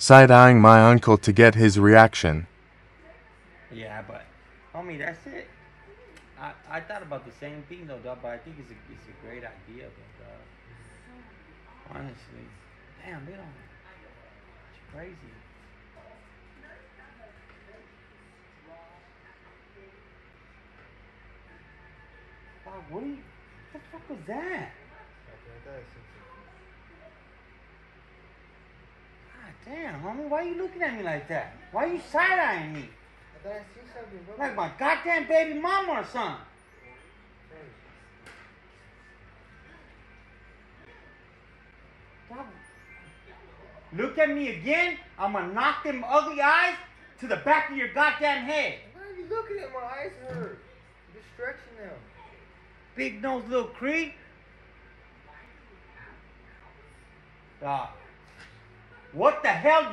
side eyeing my uncle to get his reaction. Yeah, but homie, that's it. I, I thought about the same thing though, dog. But I think it's a it's a great idea, though, dog. Honestly, damn, they don't. It's crazy. Dog, what are you? What the fuck was that? Damn, homie, why are you looking at me like that? Why are you side eyeing me? I thought I seen something, bro. Like my goddamn baby mama or something. Look at me again. I'm gonna knock them ugly eyes to the back of your goddamn head. Why are you looking at my eyes hurt? You're stretching them. Big nose little creep. Dog. What the hell?